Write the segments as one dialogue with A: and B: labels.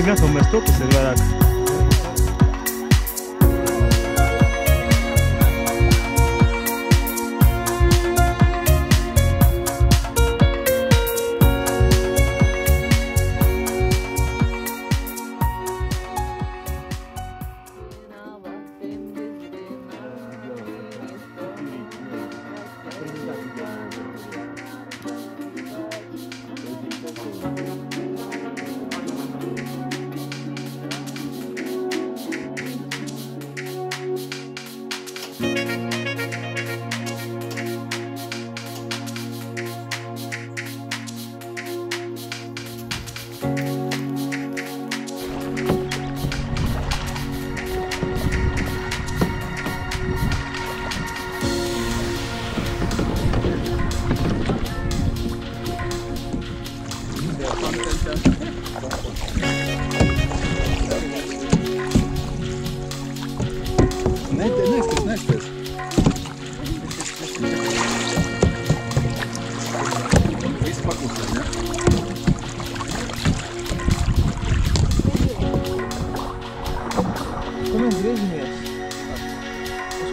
A: Signa Somers Top Silverado.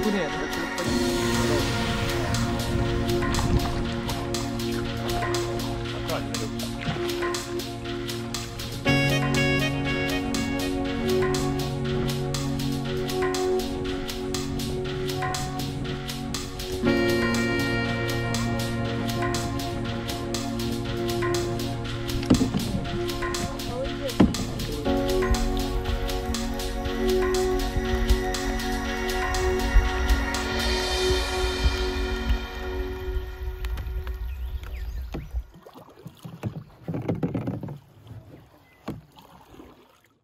B: とねやっぱり。